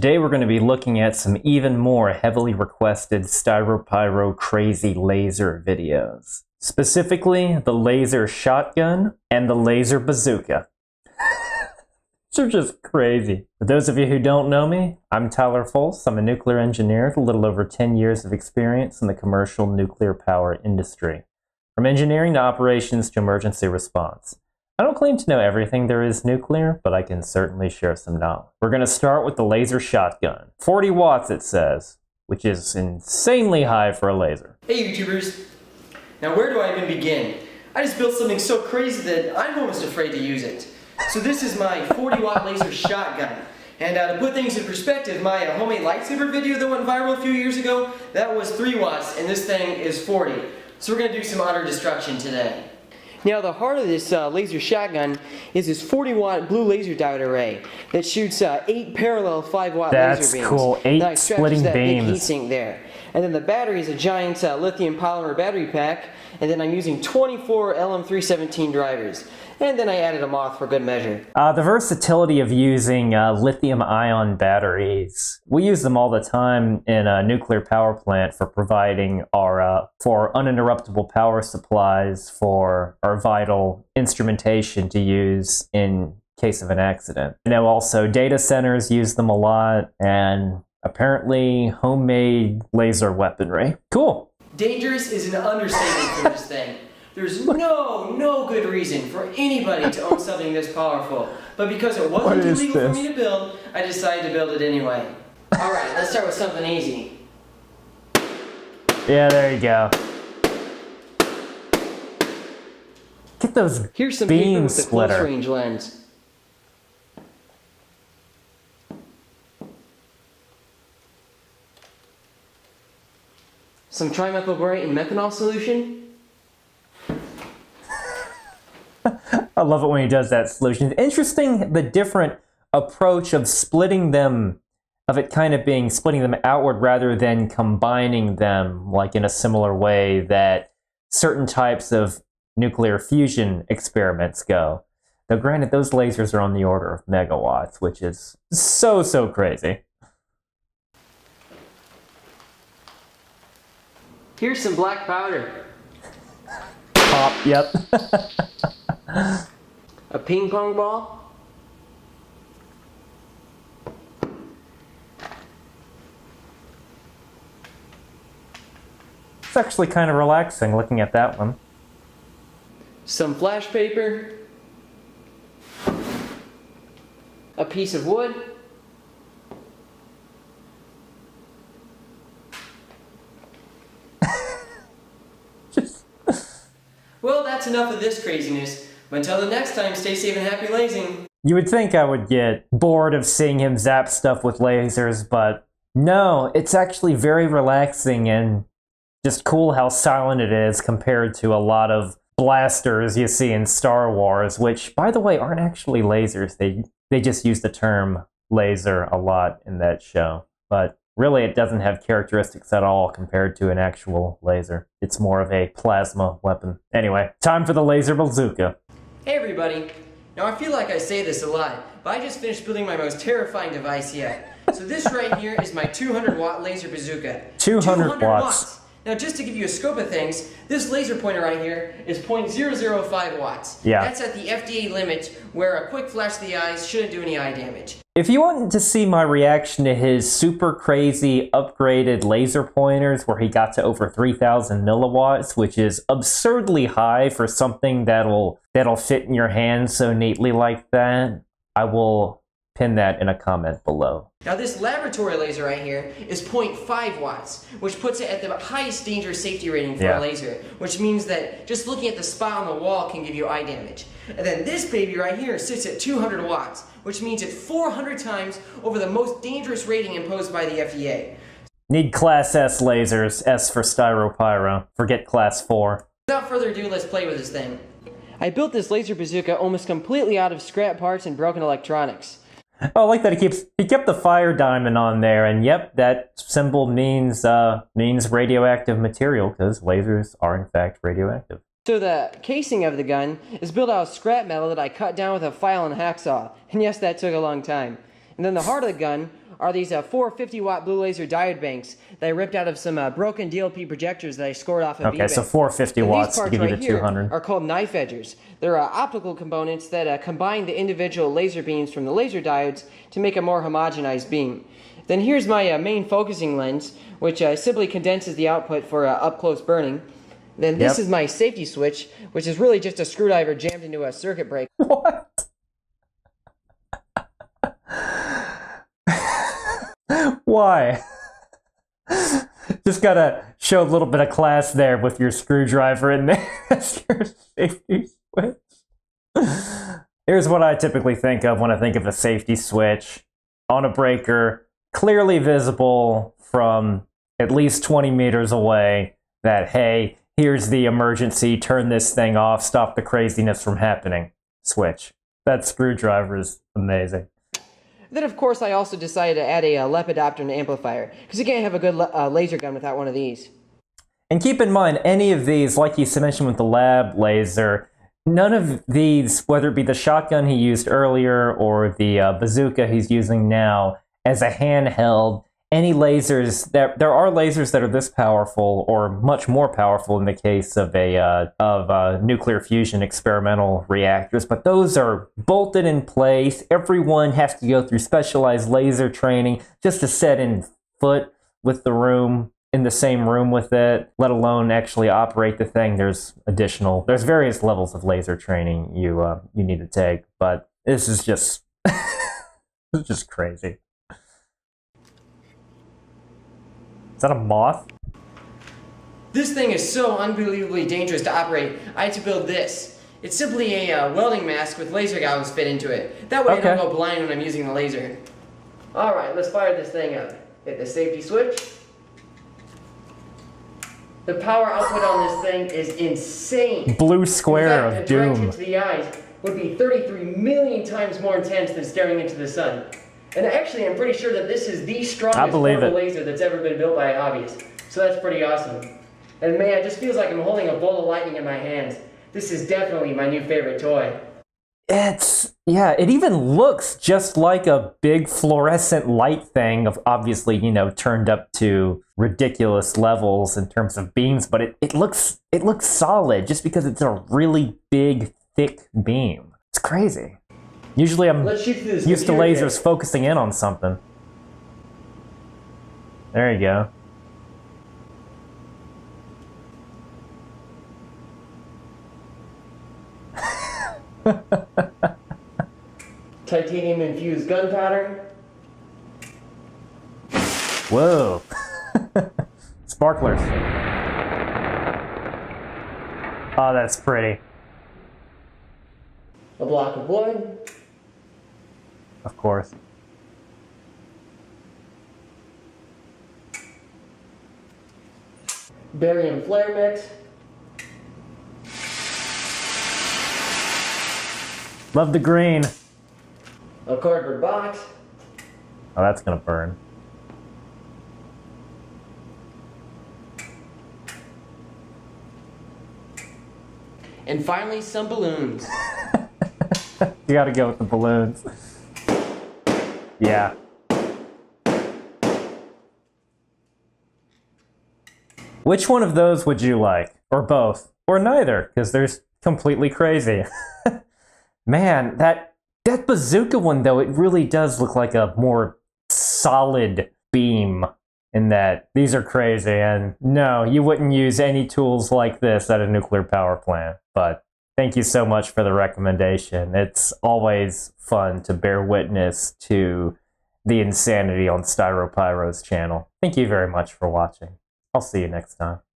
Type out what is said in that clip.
Today we're going to be looking at some even more heavily requested Styropyro crazy laser videos. Specifically, the laser shotgun and the laser bazooka. These are just crazy. For those of you who don't know me, I'm Tyler Folse. I'm a nuclear engineer with a little over 10 years of experience in the commercial nuclear power industry. From engineering to operations to emergency response. I don't claim to know everything there is nuclear, but I can certainly share some knowledge. We're going to start with the laser shotgun. 40 watts it says, which is insanely high for a laser. Hey YouTubers! Now where do I even begin? I just built something so crazy that I'm almost afraid to use it. So this is my 40 watt laser shotgun. And uh, to put things in perspective, my uh, homemade lightsaber video that went viral a few years ago, that was 3 watts and this thing is 40. So we're going to do some utter destruction today. Now the heart of this uh, laser shotgun is this 40 watt blue laser diode array that shoots uh, 8 parallel 5 watt That's laser beams. cool. Eight that splitting that beams. Big heatsink there. And then the battery is a giant uh, lithium polymer battery pack and then I'm using 24 LM317 drivers. And then I added a moth for good measure. Uh, the versatility of using uh, lithium ion batteries. We use them all the time in a nuclear power plant for providing our uh, for uninterruptible power supplies for our vital instrumentation to use in case of an accident. I know also data centers use them a lot and apparently homemade laser weaponry. Cool. Dangerous is an understatement for this thing. There's no, no good reason for anybody to own something this powerful. But because it wasn't is illegal for me to build, I decided to build it anyway. Alright, let's start with something easy. Yeah, there you go. Get those Here's some beam paper with a Close range lens. Some trimethyl trimethylborate and methanol solution. I love it when he does that solution. Interesting the different approach of splitting them, of it kind of being splitting them outward rather than combining them, like in a similar way that certain types of nuclear fusion experiments go. Though, granted, those lasers are on the order of megawatts, which is so, so crazy. Here's some black powder. Pop, yep. Ping pong ball. it's actually kind of relaxing looking at that one. Some flash paper. A piece of wood. Just Well, that's enough of this craziness. Until the next time, stay safe and happy lasing. You would think I would get bored of seeing him zap stuff with lasers, but no, it's actually very relaxing and just cool how silent it is compared to a lot of blasters you see in Star Wars, which, by the way, aren't actually lasers. They they just use the term laser a lot in that show, but really it doesn't have characteristics at all compared to an actual laser. It's more of a plasma weapon. Anyway, time for the laser bazooka. Hey everybody! Now I feel like I say this a lot, but I just finished building my most terrifying device yet. So this right here is my 200 watt laser bazooka. 200 watts. Now just to give you a scope of things, this laser pointer right here is 0.005 watts. Yeah. That's at the FDA limit where a quick flash of the eyes shouldn't do any eye damage. If you want to see my reaction to his super crazy upgraded laser pointers where he got to over 3000 milliwatts, which is absurdly high for something that'll that'll fit in your hand so neatly like that, I will pin that in a comment below. Now this laboratory laser right here is 0.5 watts, which puts it at the highest danger safety rating for Yeah. a laser, which means that just looking at the spot on the wall can give you eye damage. And then this baby right here sits at 200 watts, which means it's 400 times over the most dangerous rating imposed by the FDA. Need class S lasers, S for styropyro. Forget class 4. Without further ado, let's play with this thing. I built this laser bazooka almost completely out of scrap parts and broken electronics. Oh, I like that he keeps he kept the fire diamond on there, and yep, that symbol means uh means radioactive material because lasers are in fact radioactive. So the casing of the gun is built out of scrap metal that I cut down with a file and hacksaw. And yes, that took a long time. And then the heart of the gun are these uh, four 50 watt blue laser diode banks that I ripped out of some uh, broken DLP projectors that I scored off of Okay, eBay. so 450 And watts these to parts give you right the here 200. are called knife edgers. They're uh, optical components that uh, combine the individual laser beams from the laser diodes to make a more homogenized beam. Then here's my uh, main focusing lens, which uh, simply condenses the output for uh, up close burning. Then this Yep. is my safety switch, which is really just a screwdriver jammed into a circuit breaker. What? Why? Just gotta show a little bit of class there with your screwdriver in there as your safety switch. Here's what I typically think of when I think of a safety switch on a breaker, clearly visible from at least 20 meters away that, hey, here's the emergency, turn this thing off, stop the craziness from happening. Switch. That screwdriver is amazing. Then, of course, I also decided to add a uh, lepidopteran amplifier, because you can't have a good uh, laser gun without one of these. And keep in mind, any of these, like you mentioned with the lab laser, none of these, whether it be the shotgun he used earlier or the uh, bazooka he's using now, as a handheld, any lasers that there are lasers that are this powerful or much more powerful in the case of a uh, of uh, nuclear fusion experimental reactors, but those are bolted in place. Everyone has to go through specialized laser training just to set in foot with the room in the same room with it, let alone actually operate the thing. There's additional, there's various levels of laser training you uh, you need to take, but this is just, just crazy. Is that a moth? This thing is so unbelievably dangerous to operate, I had to build this. It's simply a uh, welding mask with laser goggles fit into it. That way I don't go blind when I'm using the laser. Alright, let's fire this thing up. Hit the safety switch. The power output on this thing is insane. Blue square fact, of doom. the eyes would be 33 million times more intense than staring into the sun. And actually, I'm pretty sure that this is the strongest believe portable it. laser that's ever been built by a hobbyist. So that's pretty awesome. And man, it just feels like I'm holding a bolt of lightning in my hands. This is definitely my new favorite toy. It's yeah, it even looks just like a big fluorescent light thing of obviously, you know, turned up to ridiculous levels in terms of beams, but it, it looks it looks solid just because it's a really big, thick beam. It's crazy. Usually I'm Let's shoot through this used to lasers focusing in on something. There you go. Titanium infused gunpowder. Whoa. Sparklers. Oh, that's pretty. A block of wood. Of course. Barium flare mix. Love the green. A cardboard box. Oh, that's gonna burn. And finally, some balloons. You gotta go with the balloons. Yeah. Which one of those would you like? Or both? Or neither? Because there's completely crazy. Man, that that bazooka one though, it really does look like a more solid beam in that these are crazy and no, you wouldn't use any tools like this at a nuclear power plant. But thank you so much for the recommendation. It's always fun to bear witness to the insanity on Styropyro's channel. Thank you very much for watching. I'll see you next time.